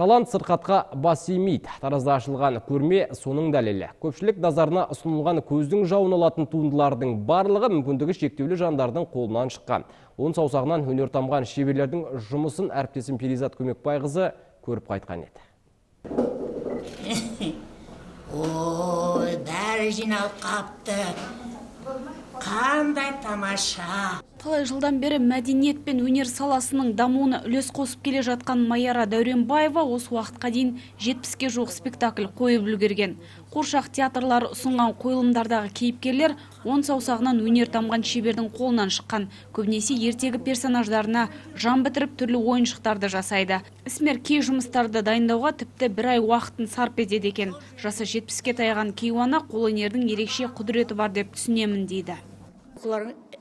Талант сырқатқа бас имейді. Таразда ашылған көрме соның дәлелі. Көпшілік назарына ұсынылған көздің жауын алатын туындылардың барлығы мүмкіндігі шектеулі жандардың қолынан шыққан. Он саусағынан өнер тамған шеберлердің жұмысын әріптесім Перизат Көмекбайқызы көріп қайтқан еді. ой бәрі жиналып қапты қандай тамаша талай жылдан бері мәдениет пен өнер саласының дамуына үлес қосып келе жатқан майара дәуренбаева осы уақытқа дейін жетпіске жуық спектакль қойып үлгерген. Қуыршақ театрлары ұсынған қойылымдардағы кейіпкерлер он саусағынан өнер тамған шебердің қолынан шыққан. Көбінесе ертегі персонаждарына жан бітіріп түрлі ойыншықтарды жасайды. Ісмер кей жұмыстарды дайындауға тіпті бір ай уақытын сарп етеді екен. Жасы жетпіске таяған кейуана қолөнердің ерекше құдіреті бар деп түсінемін дейді.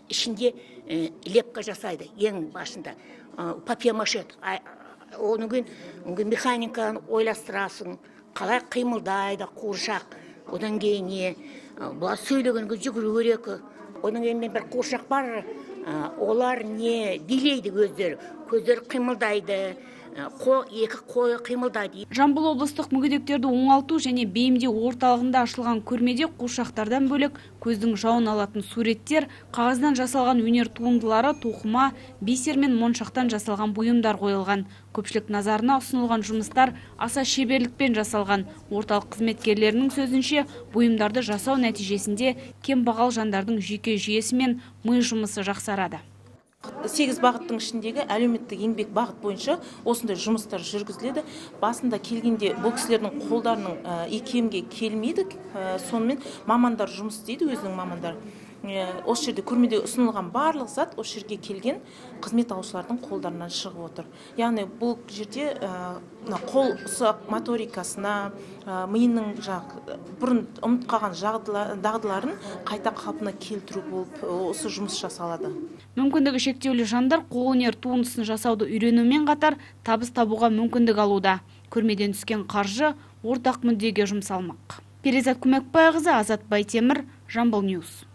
Ішінде лепка жасайды ең басында. Папье маше одан кейін механиканы ойластырасың қалай қимылдайды қуыршақ одан кейін не бұлар сөйлегенге жүгіру керек. Одан кейін бір қуыршақ бар олар не билейді өздері көздері қимылдайды екі қойы қимылдайды жамбыл облыстық мүгедектерді оңалту және бейімдеу орталығында ашылған көрмеде қуыршақтардан бөлек көздің жауын алатын суреттер қағаздан жасалған өнер туындылары тоқыма бисер мен моншақтан жасалған бұйымдар қойылған. Көпшілік назарына ұсынылған жұмыстар аса шеберлікпен жасалған. Орталық қызметкерлерінің сөзінше бұйымдарды жасау нәтижесінде кем бағал жандардың жүйке жүйесі мен ми жұмысы жақсарады. Сегіз бағыттың ішіндегі әлеуметтік еңбек бағыт бойынша осындай жұмыстар жүргізіледі. Басында келгенде бұл кісілердің қолдарының икемге келмейді сонымен мамандар жұмыс істейді өзінің мамандары осы жерде көрмеде ұсынылған барлық зат осы жерге келген қызмет алушылардың қолдарынан шығып отыр. Яғни бұл жерде мына қол ұсақ моторикасына миының жаңағы бұрын ұмытып қалған дағдыларын қайта қалпына келтіру болып осы жұмыс жасалады. Мүмкіндігі шектеулі жандар қолөнер туындысын жасауды үйренумен қатар табыс табуға мүмкіндік алуда. Көрмеден түскен қаржы ортақ мүддеге жұмсалмақ. Перизат көмекбайқызы азат байтемір жамбыл ньюс